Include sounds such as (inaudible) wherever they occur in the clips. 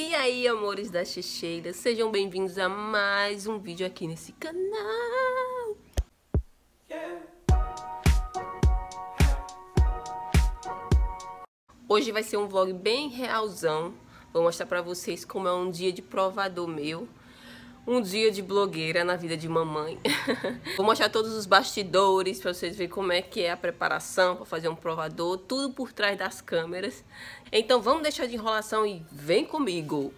E aí, amores da Checheira, sejam bem-vindos a mais um vídeo aqui nesse canal. Hoje vai ser um vlog bem realzão. Vou mostrar pra vocês como é um dia de provador meu. Um dia de blogueira na vida de mamãe. (laughs) Vou mostrar todos os bastidores pra vocês verem como é que é a preparação pra fazer um provador. Tudo por trás das câmeras. Então vamos deixar de enrolação e vem comigo.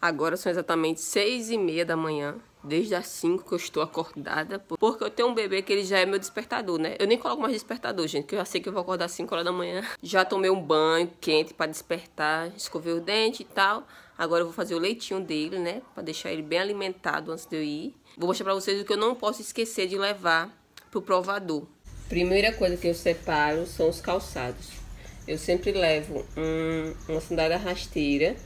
Agora são exatamente seis e meia da manhã. Desde as 5 que eu estou acordada. Porque eu tenho um bebê que ele já é meu despertador, né? Eu nem coloco mais despertador, gente. Que eu já sei que eu vou acordar às 5 horas da manhã. (laughs) Já tomei um banho quente para despertar. Escovei o dente e tal. Agora eu vou fazer o leitinho dele, né? Para deixar ele bem alimentado antes de eu ir. Vou mostrar para vocês o que eu não posso esquecer de levar pro provador. Primeira coisa que eu separo são os calçados. Eu sempre levo um, uma sandália rasteira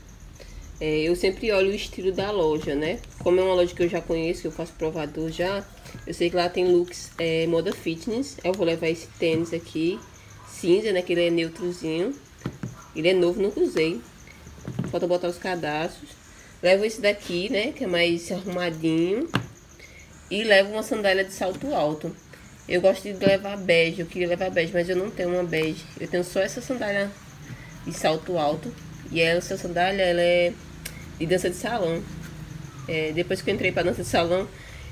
é, eu sempre olho o estilo da loja, né? Como é uma loja que eu já conheço, que eu faço provador já, eu sei que lá tem looks é, moda fitness. Eu vou levar esse tênis aqui, cinza, né? Que ele é neutrozinho. Ele é novo, nunca usei. Falta botar os cadastros. Levo esse daqui, né? Que é mais arrumadinho. E levo uma sandália de salto alto. Eu gosto de levar bege, eu queria levar bege, mas eu não tenho uma bege. Eu tenho só essa sandália de salto alto. E essa sandália, ela é de dança de salão. É, depois que eu entrei para dança de salão,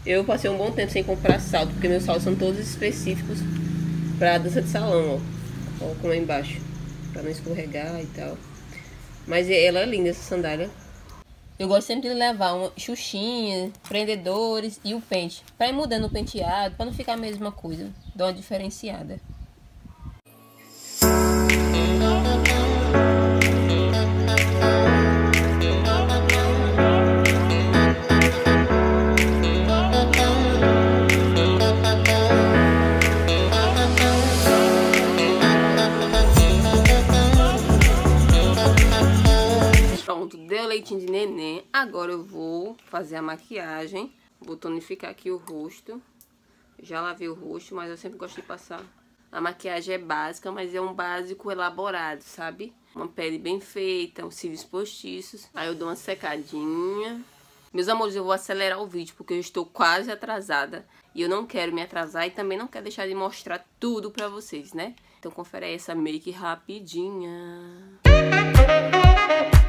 eu passei um bom tempo sem comprar salto, porque meus saltos são todos específicos para dança de salão, ó. Ó, como é embaixo, para não escorregar e tal. Mas ela é linda essa sandália. Eu gosto sempre de levar uma xuxinha, prendedores e o pente, para ir mudando o penteado, para não ficar a mesma coisa, dar uma diferenciada. Leitinho de neném. Agora eu vou fazer a maquiagem. Vou tonificar aqui o rosto. Já lavei o rosto, mas eu sempre gosto de passar. A maquiagem é básica, mas é um básico elaborado, sabe? Uma pele bem feita, os cílios postiços. Aí eu dou uma secadinha. Meus amores, eu vou acelerar o vídeo porque eu estou quase atrasada. E eu não quero me atrasar e também não quero deixar de mostrar tudo pra vocês, né? Então confere aí essa make rapidinha. Música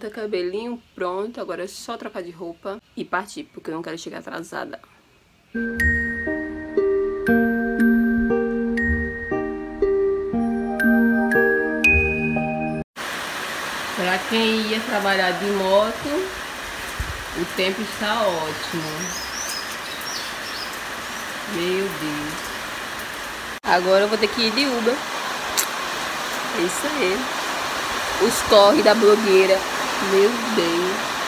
pronta, cabelinho pronto. Agora é só trocar de roupa e partir, porque eu não quero chegar atrasada. Para quem ia trabalhar de moto, o tempo está ótimo. Meu Deus. Agora eu vou ter que ir de Uber. É isso aí os corre da blogueira. Meu Deus.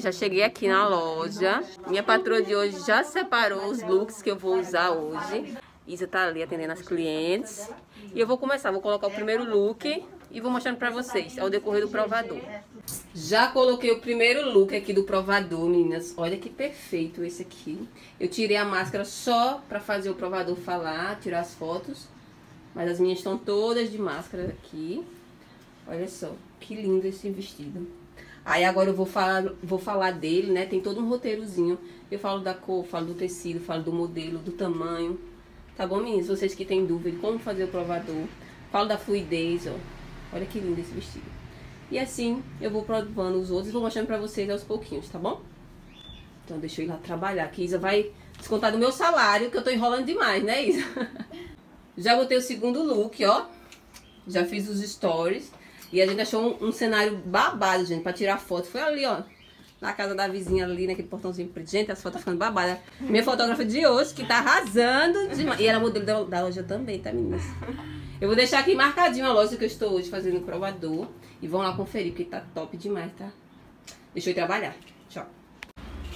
Já cheguei aqui na loja. Minha patroa de hoje já separou os looks que eu vou usar hoje. Isa tá ali atendendo as clientes. E eu vou começar, vou colocar o primeiro look e vou mostrando pra vocês ao decorrer do provador. Já coloquei o primeiro look aqui do provador, meninas. Olha que perfeito esse aqui. Eu tirei a máscara só pra fazer o provador falar, tirar as fotos. Mas as minhas estão todas de máscara aqui. Olha só, que lindo esse vestido. Aí agora eu vou falar, vou falar dele, né? Tem todo um roteirozinho. Eu falo da cor, falo do tecido, falo do modelo, do tamanho. Tá bom, meninas? Vocês que têm dúvida como fazer o provador. Falo da fluidez, ó. Olha que lindo esse vestido. E assim, eu vou provando os outros e vou mostrando pra vocês aos pouquinhos, tá bom? Então deixa eu ir lá trabalhar, que Isa vai descontar do meu salário, que eu tô enrolando demais, né, Isa? (laughs) Já botei o segundo look, ó. Já fiz os stories. E a gente achou um, um, cenário babado, gente, pra tirar foto. Foi ali, ó, na casa da vizinha ali, naquele portãozinho preto. Gente, as fotos tá ficando babadas. Minha fotógrafa de hoje, que tá arrasando demais. E era modelo da, da loja também, tá, meninas? Eu vou deixar aqui marcadinho a loja que eu estou hoje fazendo o provador. E vão lá conferir, porque tá top demais, tá? Deixa eu trabalhar. Tchau.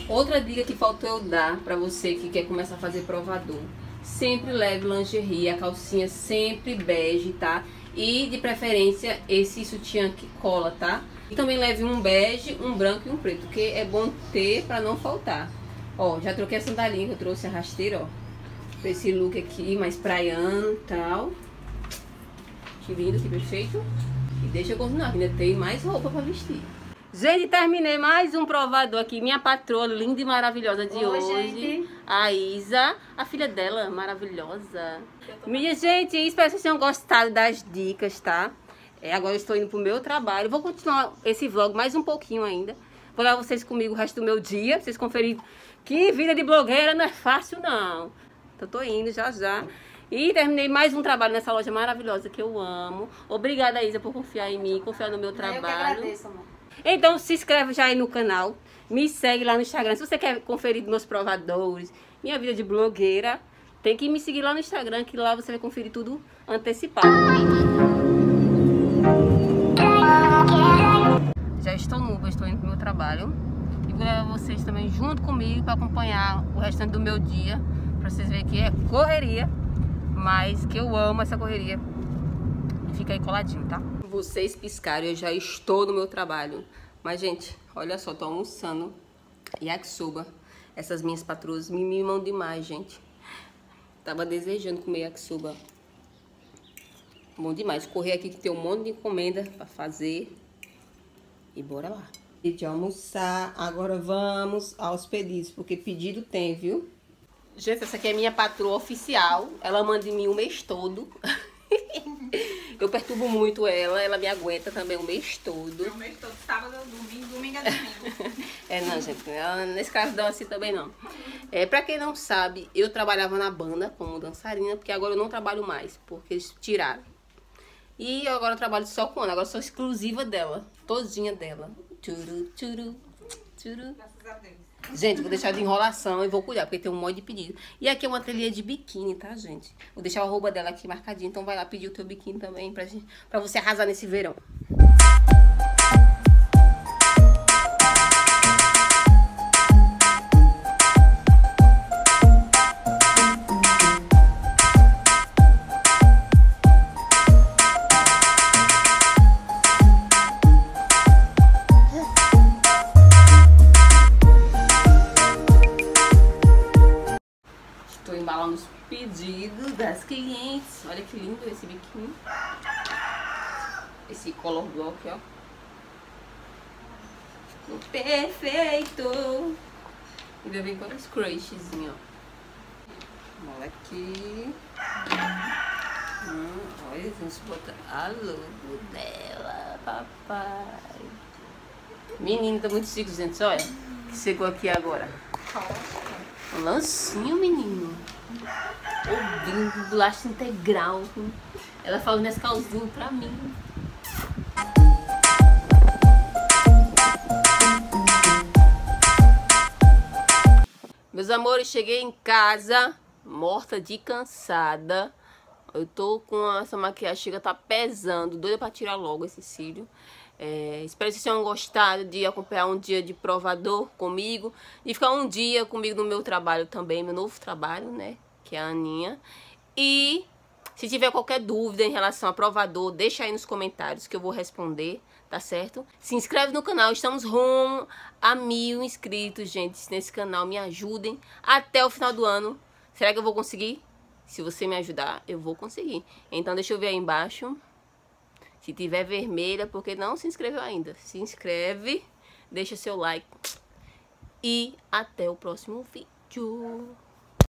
Outra dica que faltou eu dar pra você que quer começar a fazer provador. Sempre leve lingerie, a calcinha sempre bege, tá? E de preferência esse sutiã que cola, tá? E também leve um bege, um branco e um preto, porque é bom ter pra não faltar. Ó, já troquei a sandalinha que eu trouxe a rasteira, ó. Pra esse look aqui, mais praiano e tal. Que lindo, que perfeito. E deixa eu continuar, ainda tem mais roupa pra vestir. Gente, terminei mais um provador aqui. Minha patroa linda e maravilhosa de Oi, hoje. Gente. A Isa, a filha dela, maravilhosa. Minha gente, espero que vocês tenham gostado das dicas, tá? É, agora eu estou indo pro meu trabalho. Vou continuar esse vlog mais um pouquinho ainda. Vou levar vocês comigo o resto do meu dia. Pra vocês conferirem que vida de blogueira não é fácil, não. Então, tô indo já já. E terminei mais um trabalho nessa loja maravilhosa que eu amo. Obrigada, Isa, por confiar em mim, confiar no meu trabalho. Eu que agradeço, amor. Então se inscreve já aí no canal. Me segue lá no Instagram. Se você quer conferir meus provadores, minha vida de blogueira, tem que me seguir lá no Instagram, que lá você vai conferir tudo antecipado. Já estou no estou indo pro meu trabalho. E vou levar vocês também junto comigo para acompanhar o restante do meu dia. Para vocês verem que é correria mas que eu amo essa correria. E fica aí coladinho, tá? Vocês piscaram, eu já estou no meu trabalho. Mas, gente, olha só, tô almoçando yakisoba. Essas minhas patroas me mimam demais, gente. Tava desejando comer yakisoba. Bom demais. Correr aqui que tem um monte de encomenda pra fazer. E bora lá. E de almoçar, agora vamos aos pedidos, porque pedido tem, viu? Gente, essa aqui é minha patroa oficial. Ela manda em mim o mês todo. (laughs) (laughs) eu perturbo muito ela, ela me aguenta também o mês todo. o mês todo, sábado, domingo, domingo é domingo. (laughs) é, não, gente, ela, nesse caso não assim também não. É, pra quem não sabe, eu trabalhava na banda como dançarina, porque agora eu não trabalho mais, porque eles tiraram. E agora eu trabalho só com ela, agora sou exclusiva dela, todinha dela. Turu, turu, turu. Graças a Deus. Gente, vou deixar de enrolação e vou cuidar, porque tem um monte de pedido. E aqui é uma ateliê de biquíni, tá, gente? Vou deixar o arroba dela aqui marcadinho, então vai lá pedir o teu biquíni também pra, gente, pra você arrasar nesse verão. Das clientes. Olha que lindo esse biquíni. Esse color block, ó. Ficou perfeito. Ainda vem com os crushzinho, ó. Olha aqui. Hum, olha, vamos botar a logo dela, papai. Menino, tá muito chique, gente. Olha, que chegou aqui agora. Um lancinho, menino ouvindo bolacha integral. Ela fala Nescauzinho pra mim. Meus amores, cheguei em casa morta de cansada. Eu tô com essa maquiagem, chega tá pesando, doida pra tirar logo esse cílio. É, espero que vocês tenham gostado de acompanhar um dia de provador comigo. E ficar um dia comigo no meu trabalho também, meu novo trabalho, né? que é a Aninha. E se tiver qualquer dúvida em relação a provador, deixa aí nos comentários que eu vou responder, tá certo? Se inscreve no canal, estamos rumo a mil inscritos, gente, nesse canal. Me ajudem até o final do ano. Será que eu vou conseguir? Se você me ajudar, eu vou conseguir. Então deixa eu ver aí embaixo. Se tiver vermelha, porque não se inscreveu ainda. Se inscreve, deixa seu like. E até o próximo vídeo.